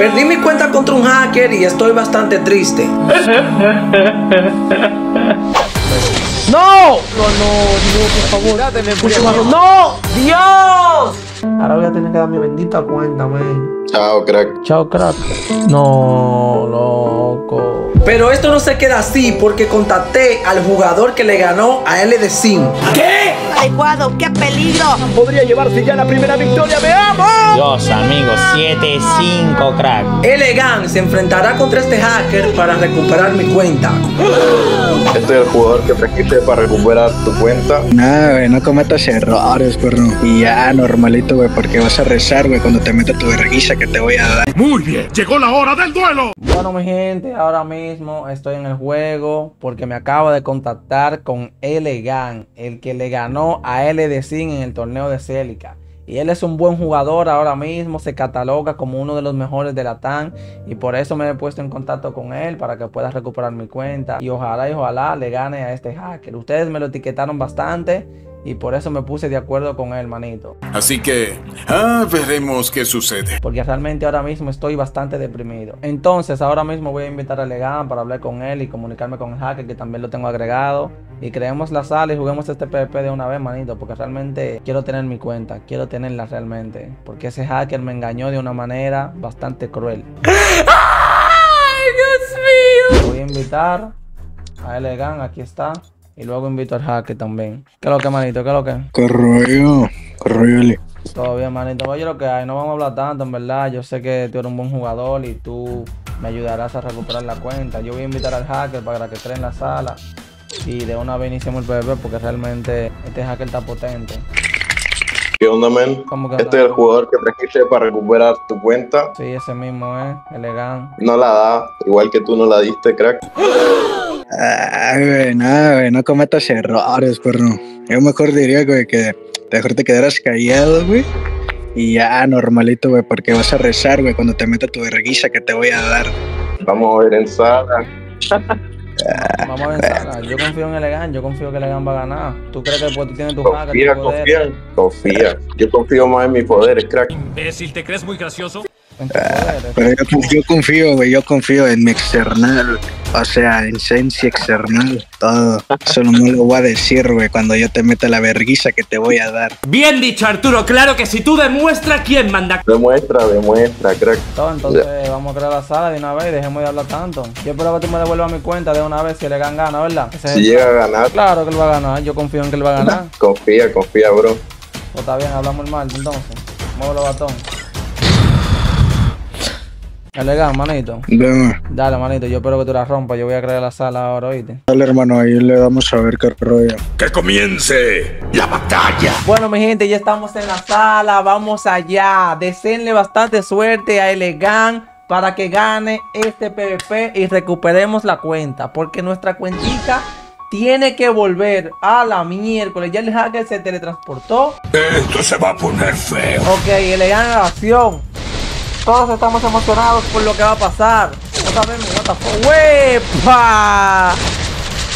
Perdí mi cuenta contra un hacker y estoy bastante triste. ¡No! No, no, Dios, por favor. ¡No! ¡Dios! Ahora voy a tener que dar mi bendita cuenta, man. Chao, crack. Chao, crack. No, loco. Pero esto no se queda así porque contacté al jugador que le ganó a LD Sim. ¿Qué? Adecuado, qué peligro. Podría llevarse ya la primera victoria, veamos. Dios, amigos, 7-5, crack. Elegan se enfrentará contra este hacker para recuperar mi cuenta. Este es el jugador que trajiste para recuperar tu cuenta. Nada, güey, no cometas errores, perro. Y ya, normalito, güey, porque vas a rezar, güey, cuando te metas tu vergüenza que te voy a dar. Muy bien, llegó la hora del duelo. Bueno, mi gente, ahora mismo estoy en el juego porque me acabo de contactar con Elegan, el que le ganó a LD Sin en el torneo de Celica. Y él es un buen jugador ahora mismo, se cataloga como uno de los mejores de la TAN. Y por eso me he puesto en contacto con él para que pueda recuperar mi cuenta. Y ojalá y ojalá le gane a este hacker. Ustedes me lo etiquetaron bastante y por eso me puse de acuerdo con él, manito. Así que, ah, veremos qué sucede. Porque realmente ahora mismo estoy bastante deprimido. Entonces, ahora mismo voy a invitar a Legan para hablar con él y comunicarme con el hacker, que también lo tengo agregado. Y creemos la sala y juguemos este PvP de una vez, manito. Porque realmente quiero tener mi cuenta. Quiero tenerla realmente. Porque ese hacker me engañó de una manera bastante cruel. ¡Ay, Dios mío! Voy a invitar a Elegan, aquí está. Y luego invito al hacker también. ¿Qué es lo que, manito? ¿Qué es lo que? ¿Qué rollo? ¿Qué rollo? Todo bien, manito. Oye, lo que hay, no vamos a hablar tanto, en verdad. Yo sé que tú eres un buen jugador y tú me ayudarás a recuperar la cuenta. Yo voy a invitar al hacker para que esté en la sala. Y de una vez iniciemos el PvP porque realmente este hacker está potente. ¿Qué onda, men? ¿Cómo que Este es el jugador que trajiste para recuperar tu cuenta. Sí, ese mismo es, elegante. No la da, igual que tú no la diste, crack. Ay, güey, nada, güey, no cometas errores, perro. Yo mejor diría, güey, que mejor te quedaras callado, güey. Y ya, normalito, güey, porque vas a rezar, güey, cuando te meta tu vergüenza que te voy a dar. Vamos a ver en sala. Vamos a ver, Yo confío en Elegant, yo confío que Elegant va a ganar. ¿Tú crees que pues, tú tienes tu hacker, Confía, tu poder? confía, confía. Yo confío más en mis poderes, crack. Imbécil, ¿te crees muy gracioso? Poderes. Pero yo, conf- yo confío, güey, yo confío en mi external. O sea, en Sensi external, todo. Solo no lo voy a decir, güey, cuando yo te meta la vergüenza que te voy a dar. Bien dicho, Arturo. Claro que si tú demuestras quién manda. Demuestra, demuestra, crack. Todo, entonces vamos a crear la sala de una vez y dejemos de hablar tanto. Yo espero que tú me devuelvas mi cuenta de una vez si Elegant gana, ¿verdad? Ese Si el llega a ganar, Claro que él va a ganar, yo confío en que él va a ganar. confía, confía, bro. Pues está bien, hablamos mal entonces. Mueve los batón. Elegant, manito. Dame. Dale, manito, yo espero que tú la rompas. Yo voy a crear la sala ahora, ¿oíste? Dale, hermano, ahí le damos a ver qué rollo. ¡Que comience la batalla! Bueno, mi gente, ya estamos en la sala. Vamos allá. Deseenle bastante suerte a Elegant para que gane este PvP y recuperemos la cuenta. Porque nuestra cuentica tiene que volver a la miércoles. Ya el hacker se teletransportó. Esto se va a poner feo. Ok, Elegant en acción. Todos estamos emocionados por lo que va a pasar. No sabemos, what the fuck. ¡Wepa!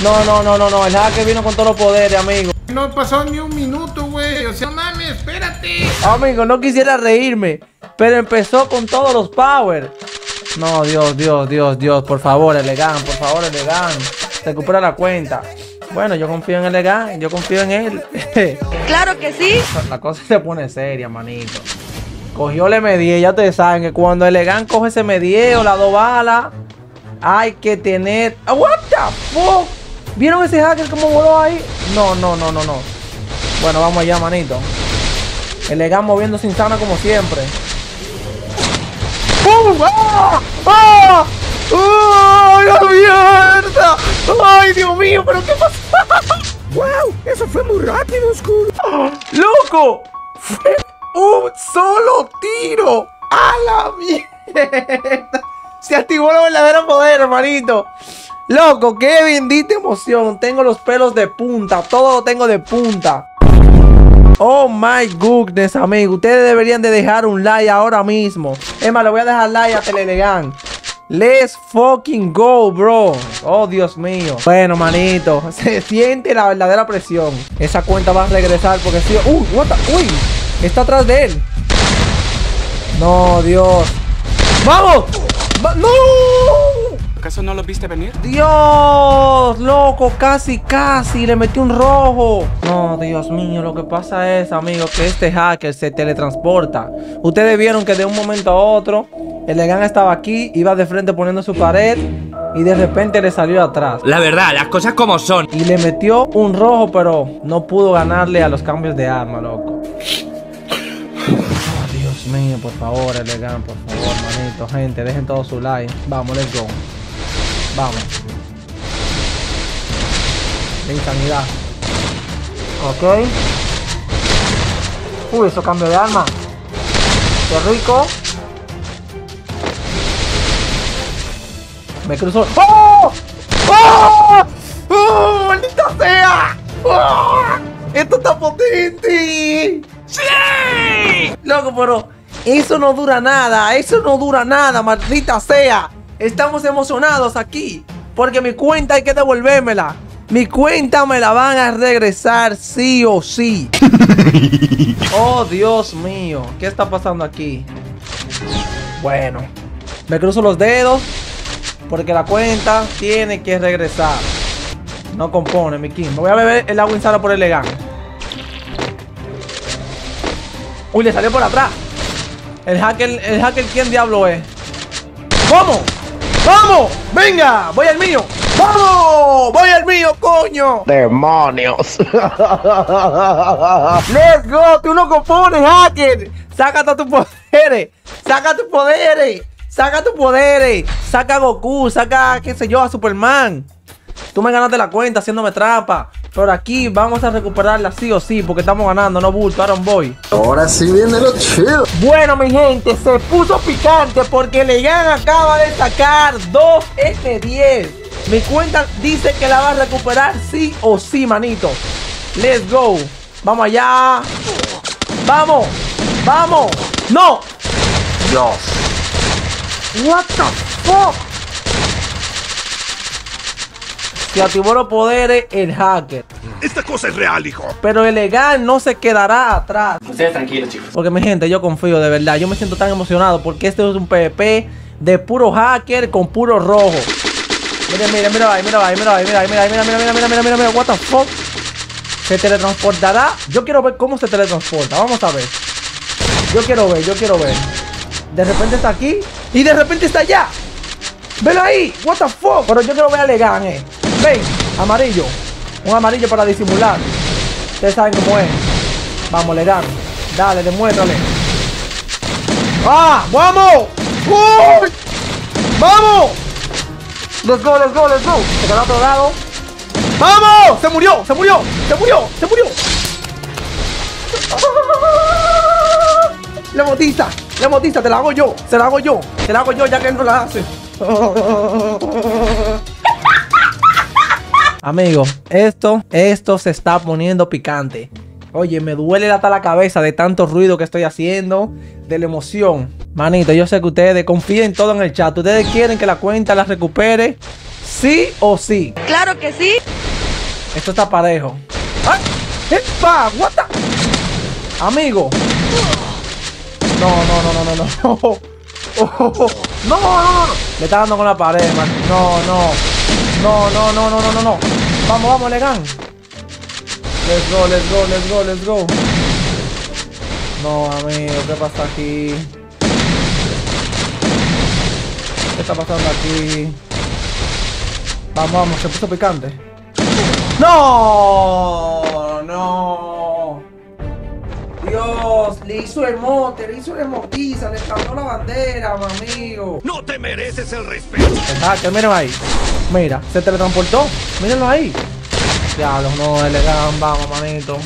No, no, no, no, no. El hacker vino con todos los poderes, amigo. No pasó ni un minuto, güey. O sea, no mames, espérate. Amigo, no quisiera reírme, pero empezó con todos los power. No, Dios, Dios, Dios, Dios, por favor, Elegant, por favor, Elegant. Recupera la cuenta. Bueno, yo confío en Elegant, yo confío en él. Claro que sí. la cosa se pone seria, manito. Cogió el M10, ya ustedes saben que cuando Elegant coge ese M10 o las dos balas, hay que tener. Ah, What the fuck? ¿Vieron ese hacker cómo voló ahí? No, no, no, no, no. Bueno, vamos allá, manito. Elegant moviéndose insana como siempre. ¡Pum! ¡Ah! ¡Ah! ¡Ay, la mierda! ¡Ay, Dios mío! ¿Pero qué pasó? ¡Wow! Eso fue muy rápido, Skull. ¡Loco! ¡Fue un solo tiro! ¡A la mierda! Se activó el verdadero poder, hermanito. Loco, qué bendita emoción. Tengo los pelos de punta. Todo lo tengo de punta. Oh my goodness, amigo. Ustedes deberían de dejar un like ahora mismo. Es más, le voy a dejar like a Telelegán. Let's fucking go, bro. Oh, Dios mío. Bueno, manito. Se siente la verdadera presión. Esa cuenta va a regresar porque sí. Uy, what the- Uy. Está atrás de él. No, Dios. ¡Vamos! Va- ¡No! ¿Acaso no lo viste venir? Dios, loco, casi, casi le metí un rojo. No, Dios mío, lo que pasa es, amigos, que este hacker se teletransporta. Ustedes vieron que de un momento a otro, el Legan estaba aquí, iba de frente poniendo su pared y de repente le salió atrás. La verdad, las cosas como son. Y le metió un rojo, pero no pudo ganarle a los cambios de arma, loco. Por favor, Elegan, por favor, manito, gente, dejen todo su like. Vamos, let's go. Vamos. De insanidad. Ok. Uy, eso cambio de arma. Qué rico. Me cruzó. ¡Oh! ¡Oh! ¡Oh! ¡Maldita sea! ¡Oh! ¡Esto está potente! ¡Sí! Loco, pero eso no dura nada. Eso no dura nada, maldita sea. Estamos emocionados aquí. Porque mi cuenta hay que devolvérmela. Mi cuenta me la van a regresar sí o sí. oh, Dios mío. ¿Qué está pasando aquí? Bueno. Me cruzo los dedos. Porque la cuenta tiene que regresar. No compone, mi king. Me voy a beber el agua insala por el legal. Uy, le salió por atrás. El hacker, el hacker, ¿quién diablo es? ¡Vamos! ¡Vamos! ¡Venga! ¡Voy al mío! ¡Vamos! ¡Voy al mío, coño! ¡Demonios! ¡Let's go! ¡Tú no compones, hacker! ¡Saca tus poderes! ¡Saca tus poderes! ¡Saca tus poderes! ¡Saca a Goku! ¡Saca, qué sé yo, a Superman! Tú me ganaste la cuenta haciéndome trampa. Pero aquí vamos a recuperarla sí o sí, porque estamos ganando, no bulto, Aaron Boy. Ahora sí viene lo chido. Bueno, mi gente, se puso picante porque Legan acaba de sacar 2 F10. Mi cuenta dice que la va a recuperar sí o sí, manito. Let's go. Vamos allá. Vamos. Vamos. No. Dios. What the fuck? Se activó los poderes el hacker. Esta cosa es real, hijo. Pero el legal no se quedará atrás. Ustedes tranquilos, chicos. Porque mi gente, yo confío de verdad. Yo me siento tan emocionado porque este es un PvP de puro hacker con puro rojo. Miren, miren, mira ahí, mira ahí, mira ahí, mira ahí, mira ahí, mira, mira, mira, mira, mira, mira, mira, what the fuck. Se teletransportará. Yo quiero ver cómo se teletransporta. Vamos a ver. Yo quiero ver, yo quiero ver. De repente está aquí y de repente está allá. Velo ahí, what the fuck. Pero yo quiero ver a Legan, eh. Amarillo. Un amarillo para disimular. Ustedes saben cómo es. Vamos, Legan. Dale, demuéstrale. ¡Ah! ¡Vamos! ¡Vamos! Let's go, let's go, let's go. Se quedó otro lado. ¡Vamos! ¡Se murió! ¡Se murió! ¡Se murió! ¡Se murió! La motista, la motista, te la hago yo, se la hago yo, te la hago yo ya que él no la hace. Amigo, esto, esto se está poniendo picante. Oye, me duele hasta la cabeza de tanto ruido que estoy haciendo, de la emoción. Manito, yo sé que ustedes confíen todo en el chat. Ustedes quieren que la cuenta la recupere, sí o sí. Claro que sí. Esto está parejo. ¡Ay! ¡Epa! ¿What the- Amigo. No, no, no, no, no, no. Oh, oh, oh. No, no, no, no. Le está dando con la pared, man. No, no. No, no, no, no, no, no, no. Vamos, vamos, Legan. Let's go, let's go, let's go, let's go. No, amigo, ¿qué pasa aquí? ¿Qué está pasando aquí? Vamos, vamos, se puso picante. ¡No! ¡No! Dios, le hizo el mote, le hizo el emotiza, le cambió la bandera, mi amigo. No te mereces el respeto. El hacker, miren ahí. Mira, se teletransportó. Mírenlo ahí. Diablos, no, elegante, vamos, manito.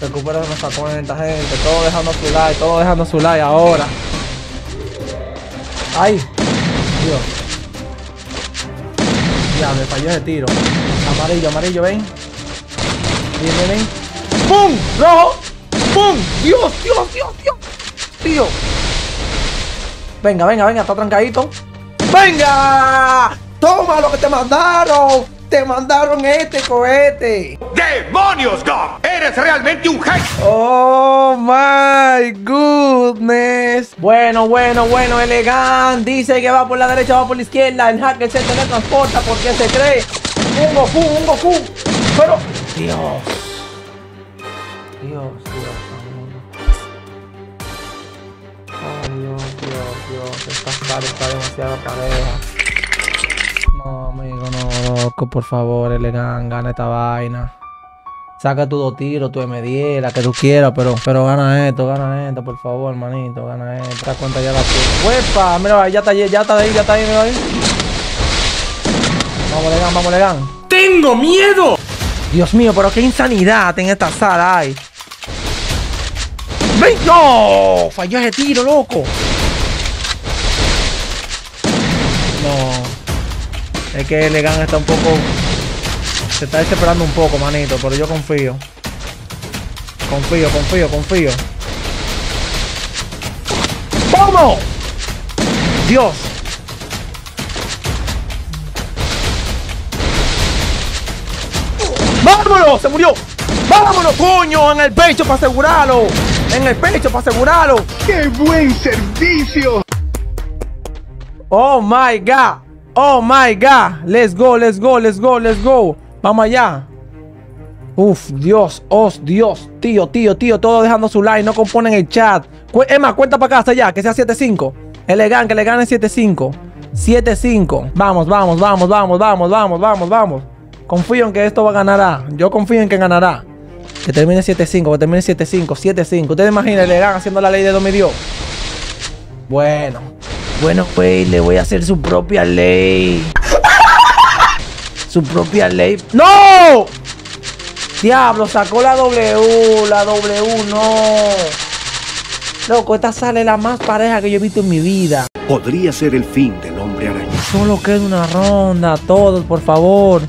Recupera nuestra cuenta, gente. Todo dejando su like, todo dejando su like ahora. Ahí. Dios. Ya, me falló ese tiro. Amarillo, amarillo, ven. Ven, ven, ven. ¡Pum! ¡Rojo! ¡Pum! ¡Dios, Dios, Dios, Dios! ¡Tío! Venga, venga, venga, está trancadito. ¡Venga! ¡Toma lo que te mandaron! Te mandaron este cohete. ¡Demonios, Gum! ¡Eres realmente un genio! Oh my goodness. Bueno, bueno, bueno, elegante. Dice que va por la derecha, va por la izquierda. El hacker se teletransporta porque se cree un Goku, un Goku. Pero. Dios, Dios. Esta está demasiado pareja. No, amigo, no, loco, por favor, elegante, gana esta vaina. Saca tu dos tiros, tu M10, la que tú quieras, pero, pero gana esto, gana esto, por favor, hermanito, gana esto. Esta cuenta ya la tiene. ¡Huepa! Mira, ya está, ahí, ya está ahí, ya está ahí, mira ahí. Vamos, Legan, vamos, Legan. ¡Tengo miedo! Dios mío, pero qué insanidad en esta sala hay. ¡No! Falló ese tiro, loco. No. Es que Legan está un poco. Se está desesperando un poco, manito, pero yo confío. Confío, confío, confío. ¡Vamos! Dios. ¡Vámonos! ¡Se murió! ¡Vámonos, coño! En el pecho para asegurarlo. En el pecho para asegurarlo. ¡Qué buen servicio! Oh my god. Oh my god. Let's go, let's go, let's go, let's go. Vamos allá. Uf, Dios, oh Dios, tío, tío, tío, todos dejando su like, no componen el chat. Emma, cuenta para acá hasta allá, que sea 7-5. Elegante, que le gane 7-5. 7-5. Vamos, vamos, vamos, vamos, vamos, vamos, vamos, vamos. Confío en que esto va a ganar. Yo confío en que ganará. Que termine 7-5, que termine 7-5, 7-5. Ustedes imaginan Elegante haciendo la ley de Domidio. Bueno. Bueno, pues le voy a hacer su propia ley. su propia ley. ¡No! Diablo, sacó la W. La W, no. Loco, esta sale la más pareja que yo he visto en mi vida. Podría ser el fin del hombre araña. Solo queda una ronda. Todos, por favor.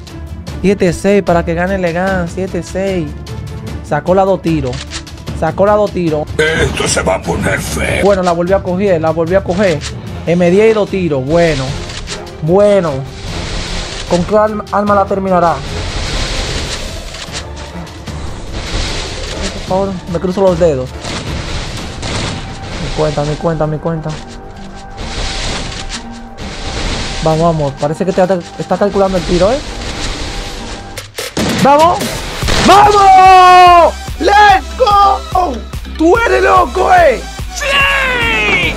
7-6 para que gane Legan. 7-6. Sacó la dos tiros. Sacó la dos tiros. Esto se va a poner feo. Bueno, la volvió a coger. La volvió a coger. M10 y dos tiros. Bueno. Bueno. ¿Con qué alma la terminará? Por favor, me cruzo los dedos. Mi cuenta, mi cuenta, mi cuenta. Vamos, vamos. Parece que te está calculando el tiro, ¿eh? ¡Vamos! ¡Vamos! ¡Let's go! ¡Tú eres loco, eh! ¡Sí!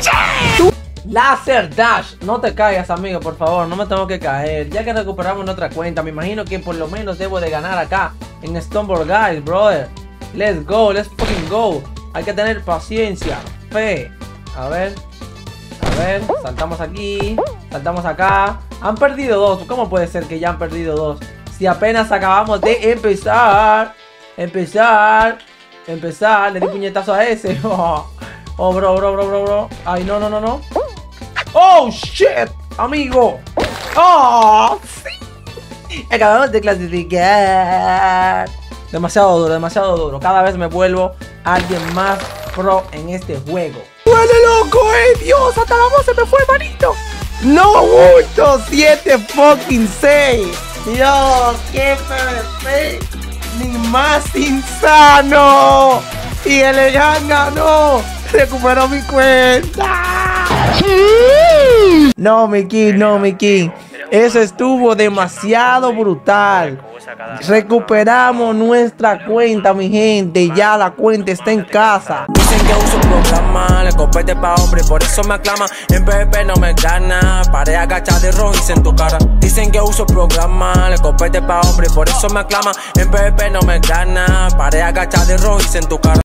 ¡Sí! Láser Dash. No te caigas, amigo, por favor. No me tengo que caer. Ya que recuperamos nuestra cuenta, me imagino que por lo menos debo de ganar acá en Stoneboard Guys, brother. Let's go, let's fucking go. Hay que tener paciencia, fe. A ver. A ver, saltamos aquí. Saltamos acá. Han perdido dos. ¿Cómo puede ser que ya han perdido dos? Si apenas acabamos de empezar. Empezar. Empezar. Le di puñetazo a ese. Oh, bro, bro, bro, bro, bro. Ay, no, no, no, no. Oh, shit, amigo. Oh, sí. Acabamos de clasificar. Demasiado duro, demasiado duro. Cada vez me vuelvo alguien más pro en este juego. ¡Huele loco, eh! Dios, hasta la voz se me fue, manito. No mucho, 7 fucking 6. Dios, qué PvP. Ni más insano. Y Elegan ganó. Recuperó mi cuenta. No, mi king, no, mi king. Eso estuvo demasiado brutal. Recuperamos nuestra cuenta, mi gente. Ya la cuenta está en casa. Dicen que uso programa, le copete pa' hombre, por eso me aclaman. En PvP no me gana, paré agachar de rojis en tu cara. Dicen que uso programa, le copete pa' hombre, por eso me aclaman. En PvP no me gana, paré agachar de rojis en tu cara.